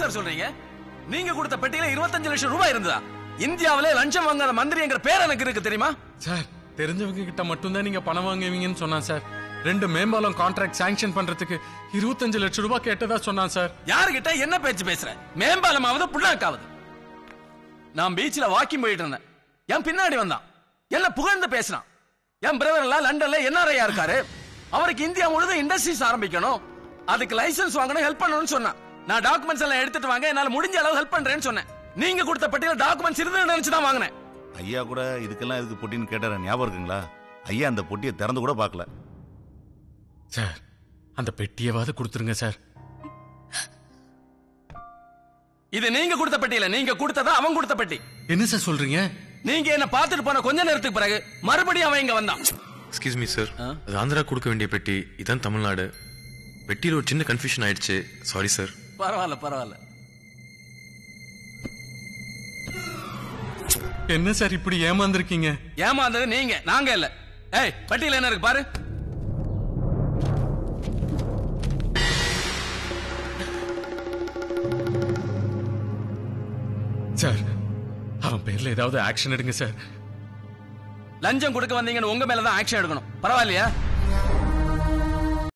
Sir சொல்றீங்க? நீங்க கொடுத்த பெட்டியில இருபத்தஞ்சு லட்சம் ரூபாய் இருந்ததா? இந்தியாவிலே லஞ்சம் வாங்காத மந்திரிங்கிற பேர் எனக்கு இருக்கு தெரியுமா? சார் தெரிஞ்சவங்க கிட்ட மட்டும்தான் நீங்க பணம் வாங்குவீங்கன்னு சொன்னான் சார். ரெண்டு மேம்பாலம் கான்ட்ராக்ட் சாங்ஷன் பண்றதுக்கு இருபத்தஞ்சு லட்சம் ரூபாய் கேட்டதா சொன்னான் சார். யாருகிட்ட என்ன பேச்சு பேசுற? மேம்பாலமாவது புண்ணாக்காவது நான் பீச்ல வாக்கிங் போயிட்டு இருந்தேன். என் பின்னாடி வந்தான். என்ன புகழ்ந்து பேசினான். என் பிரதர் எல்லாம் லண்டன்ல என்ஆர்ஐயா இருக்காரு. அவருக்கு இந்தியா முழுதும் இண்டஸ்ட்ரீஸ் ஆரம்பிக்கணும். அதுக்கு லைசென்ஸ் வாங்கணும் ஹெல்ப் பண்ணணும்னு சொன்னான். நான் டாக்குமெண்ட்ஸ் எல்லாம் எடுத்துட்டு வாங்க என்னால முடிஞ்ச அளவு ஹெல்ப் பண்றேன்னு சொன்னேன். நீங்க கொடுத்த பட்டியல டாக்குமெண்ட்ஸ் இருந்து நினைச்சு தான் வாங்கினேன். ஐயா கூட இதுக்கெல்லாம் எதுக்கு பொட்டின்னு கேட்டார? ஞாபகம் இருக்குங்களா? ஐயா அந்த பொட்டியை திறந்து கூட பார்க்கல. சார் அந்த பெட்டியவாவது கொடுத்துருங்க சார். இது நீங்க கொடுத்த பெட்டியில நீங்க கொடுத்ததா அவன் கொடுத்த பெட்டி. என்ன சார் சொல்றீங்க? நீங்க என்ன பார்த்துட்டு போன கொஞ்ச நேரத்துக்கு பிறகு மறுபடியும் அவன் இங்க வந்தான். எக்ஸ்கியூஸ் மீ சார் அது ஆந்திரா கொடுக்க வேண்டிய பெட்டி இதான் தமிழ்நாடு. பெட்டியில் ஒரு சின்ன கன்ஃபியூஷன் ஆயிடுச்சு. சாரி சார் பரவாயில்ல பரவாயில்ல. என்ன சார் இப்படி ஏமாந்துருக்கீங்க? ஏமாந்தது நீங்க நாங்க இல்ல. ஏய் பட்டியல என்ன இருக்கு பாரு. சார் அவன் பேர்ல ஏதாவது ஆக்ஷன் எடுங்க சார். லஞ்சம் கொடுக்க வந்தீங்கன்னு உங்க மேலதான் ஆக்ஷன் எடுக்கணும். பரவாயில்லையா?